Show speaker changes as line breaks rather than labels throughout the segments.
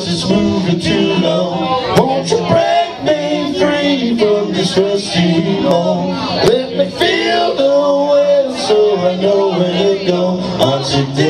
cause it's moving too long. Won't you break me free from this rusty bone? Let me feel the wind so I know where to go. On today.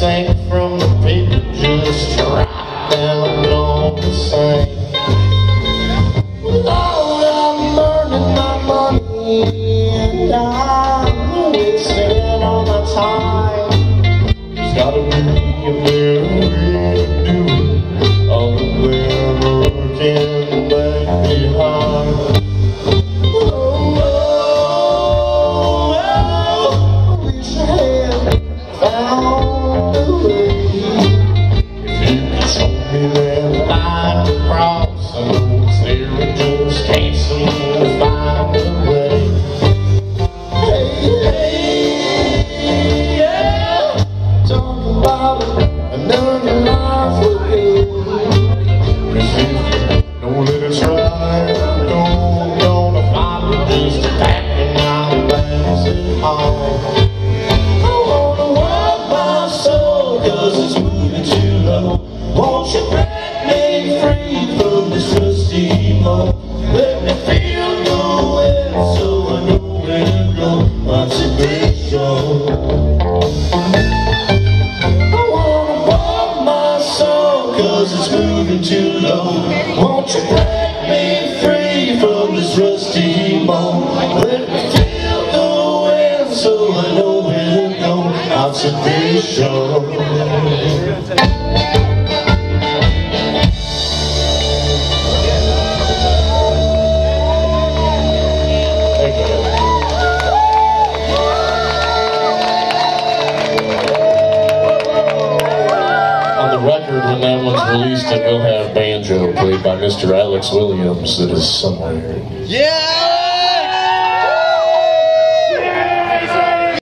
back from the paper Just right down on the same Lord, I'm burning my money just can't seem to find way Hey, hey, yeah Talk about another life gonna find it just packing my bags at home I wanna wild my soul Cause it's moving too low Won't you break me free from this Let me feel wind so I know where to go I wanna my it's moving too low. Won't you me free from this rusty Let me feel so I know where to go released, it will have banjo played by Mr. Alex Williams that is somewhere.
Yeah!